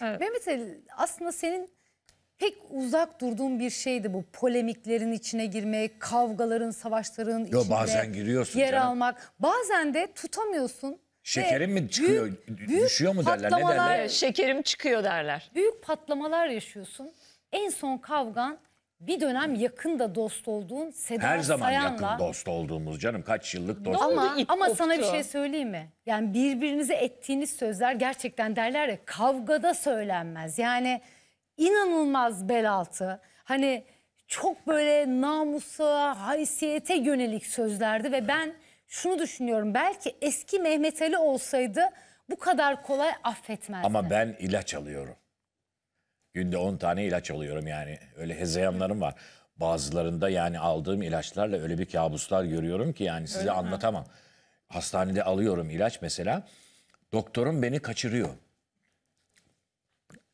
Mehmet Ali aslında senin pek uzak durduğun bir şeydi bu polemiklerin içine girmek, kavgaların, savaşların Yo, içinde bazen giriyorsun yer canım. almak. Bazen de tutamıyorsun. Şekerin ve mi çıkıyor, büyük- düşüyor mu derler, ne patlamalar- derler? Evet, şekerim çıkıyor derler. Büyük patlamalar yaşıyorsun. En son kavgan bir dönem yakında dost olduğun Seda Her zaman Sayan'la. yakın dost olduğumuz canım. Kaç yıllık dost. Ama, ip ama koptu. sana bir şey söyleyeyim mi? Yani birbirinize ettiğiniz sözler gerçekten derler ya kavgada söylenmez. Yani inanılmaz bel altı. Hani çok böyle namusa, haysiyete yönelik sözlerdi ve ben şunu düşünüyorum. Belki eski Mehmet Ali olsaydı bu kadar kolay affetmezdi. Ama ben ilaç alıyorum. Günde 10 tane ilaç alıyorum yani. Öyle hezeyanlarım var. Bazılarında yani aldığım ilaçlarla öyle bir kabuslar görüyorum ki yani size anlatamam. Hastanede alıyorum ilaç mesela. Doktorum beni kaçırıyor.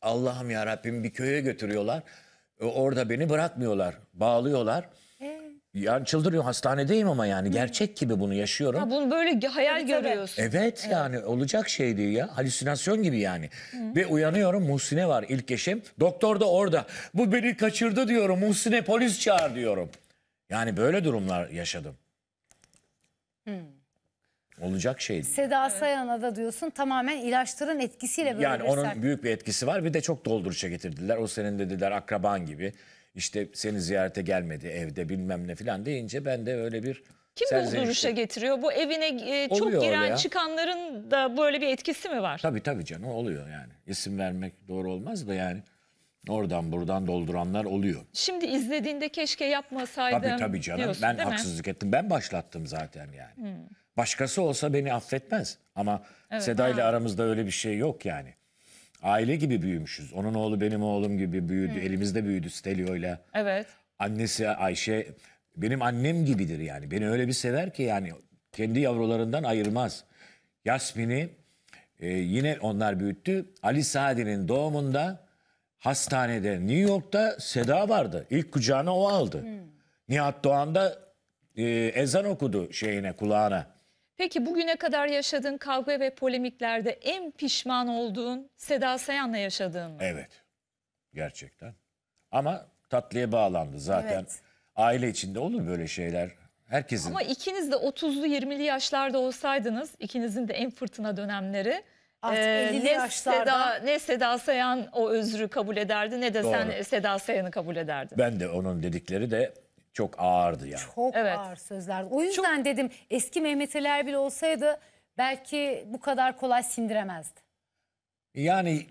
Allah'ım ya Rabbim bir köye götürüyorlar. Orada beni bırakmıyorlar. Bağlıyorlar. Yani çıldırıyor hastanedeyim ama yani gerçek gibi bunu yaşıyorum. Ha, bunu böyle hayal tabii. görüyorsun. Evet, yani olacak şey değil ya. Halüsinasyon gibi yani. Ve uyanıyorum Muhsine var ilk eşim. Doktor da orada. Bu beni kaçırdı diyorum. Muhsine polis çağır diyorum. Yani böyle durumlar yaşadım. Olacak şey değil. Seda Sayan'a da diyorsun tamamen ilaçların etkisiyle böyle Yani onun sert- büyük bir etkisi var. Bir de çok dolduruşa getirdiler. O senin dediler akraban gibi. İşte seni ziyarete gelmedi evde bilmem ne falan deyince ben de öyle bir Kim serzenişte- dolduruşa getiriyor? Bu evine e, çok Oluyor giren ya. çıkanların da böyle bir etkisi mi var? Tabii tabii canım oluyor yani. İsim vermek doğru olmaz da yani. Oradan buradan dolduranlar oluyor. Şimdi izlediğinde keşke yapmasaydım Tabii tabii canım. diyorsun, ben değil mi? haksızlık ettim. Ben başlattım zaten yani. Başkası olsa beni affetmez. Ama Seda ile aramızda öyle bir şey yok yani. Aile gibi büyümüşüz. Onun oğlu benim oğlum gibi büyüdü. Elimizde büyüdü Stelio ile. Evet. Annesi Ayşe benim annem gibidir yani. Beni öyle bir sever ki yani kendi yavrularından ayırmaz. Yasmin'i e, yine onlar büyüttü. Ali Sadi'nin doğumunda hastanede New York'ta Seda vardı. İlk kucağına o aldı. Nihat Doğan da e, ezan okudu şeyine kulağına. Peki bugüne kadar yaşadığın kavga ve polemiklerde en pişman olduğun Seda Sayan'la yaşadığın mı? Evet. Gerçekten. Ama tatlıya bağlandı zaten. Evet. Aile içinde olur böyle şeyler. Herkesin Ama ikiniz de 30'lu 20'li yaşlarda olsaydınız, ikinizin de en fırtına dönemleri Artık e, 50'li ne yaşlarda. Seda ne Seda Sayan o özrü kabul ederdi ne de sen Doğru. Seda Sayan'ı kabul ederdin. ben de onun dedikleri de çok ağırdı yani. Çok Evet. ağır sözler. O yüzden dedim eski Mehmet Ali Erbil olsaydı belki bu kadar kolay sindiremezdi. Yani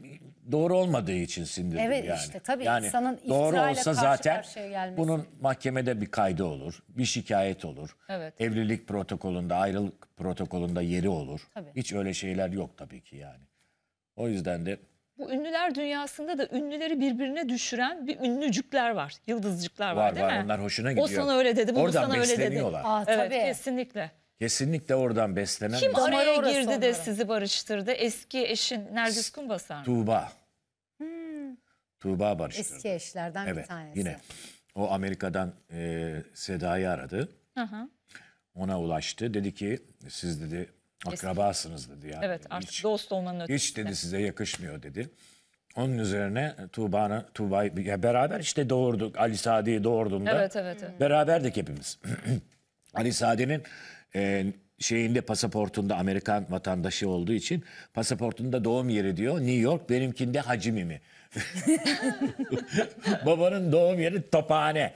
doğru olmadığı için sindirdim Evet yani. işte, tabii yani insanın doğru iftirayla olsa karşı zaten karşıya gelmesi. bunun mahkemede bir kaydı olur, bir şikayet olur. Evet. Evlilik protokolünde, ayrılık protokolünde yeri olur. Tabii. Hiç öyle şeyler yok tabii ki yani. O yüzden de Bu ünlüler dünyasında da ünlüleri birbirine düşüren bir ünlücükler var. Yıldızcıklar var, var değil var mi? onlar hoşuna O gidiyor. sana öyle dedi, bu Oradan sana öyle dedi. besleniyorlar. Aa, Evet tabii. kesinlikle. Kesinlikle oradan beslenen Kim Damarı araya orası girdi de sizi barıştırdı? Eski eşin Nergis Kumbasar mı? Tuğba. Tuğba barıştırdı. Eski eşlerden bir Evet tanesi. yine. O Amerika'dan e, Seda'yı aradı. Hı hı. Ona ulaştı. Dedi ki siz dedi akrabasınız dedi. Yani. Evet artık Hiç- dost olmanın ötesinde. Hiç dedi size yakışmıyor dedi. Onun üzerine Tuğba'nı Tuğba'yı ya beraber işte doğurduk. Ali Sadi'yi doğurduğunda Evet evet. evet. beraberdik hepimiz. Ali Sadi'nin e, şeyinde pasaportunda Amerikan vatandaşı olduğu için pasaportunda doğum yeri diyor New York benimkinde Hacimimi. Babanın doğum yeri Tophane.